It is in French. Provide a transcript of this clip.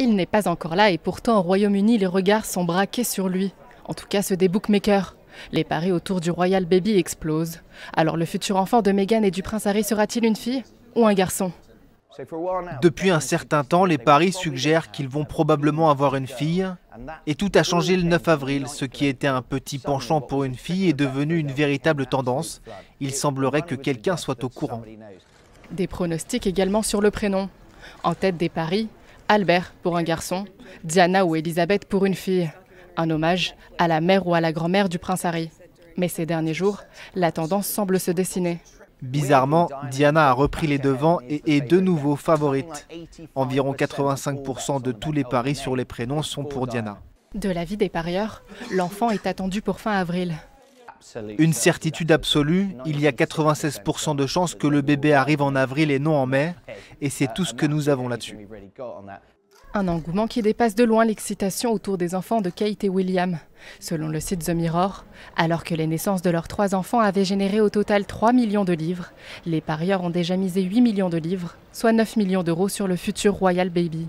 Il n'est pas encore là et pourtant au Royaume-Uni, les regards sont braqués sur lui. En tout cas ceux des bookmakers. Les paris autour du Royal Baby explosent. Alors le futur enfant de Meghan et du prince Harry sera-t-il une fille ou un garçon? Depuis un certain temps, les paris suggèrent qu'ils vont probablement avoir une fille. Et tout a changé le 9 avril. Ce qui était un petit penchant pour une fille est devenu une véritable tendance. Il semblerait que quelqu'un soit au courant. Des pronostics également sur le prénom. En tête des paris, Albert pour un garçon, Diana ou Elisabeth pour une fille. Un hommage à la mère ou à la grand-mère du prince Harry. Mais ces derniers jours, la tendance semble se dessiner. Bizarrement, Diana a repris les devants et est de nouveau favorite. Environ 85% de tous les paris sur les prénoms sont pour Diana. De l'avis des parieurs, l'enfant est attendu pour fin avril. Une certitude absolue, il y a 96% de chances que le bébé arrive en avril et non en mai, et c'est tout ce que nous avons là-dessus. Un engouement qui dépasse de loin l'excitation autour des enfants de Kate et William. Selon le site The Mirror, alors que les naissances de leurs trois enfants avaient généré au total 3 millions de livres, les parieurs ont déjà misé 8 millions de livres, soit 9 millions d'euros sur le futur Royal Baby.